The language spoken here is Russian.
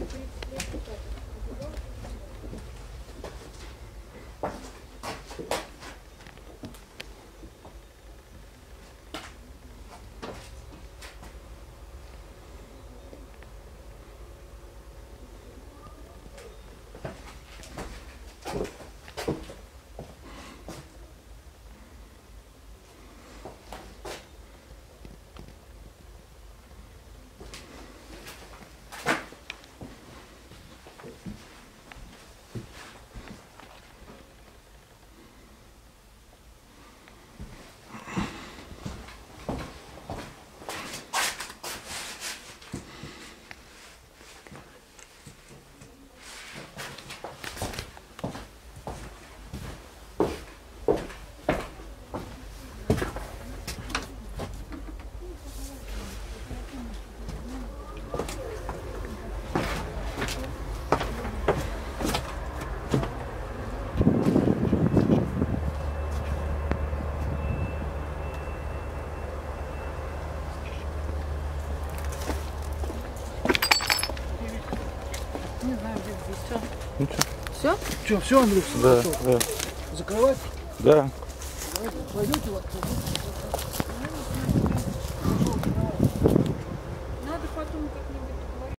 you, please? Не знаю, где здесь. Все. Ну чё? Все? Что, все, Андрюх? Да, Что, да, Закрывать? да. Давайте, пойдете вот.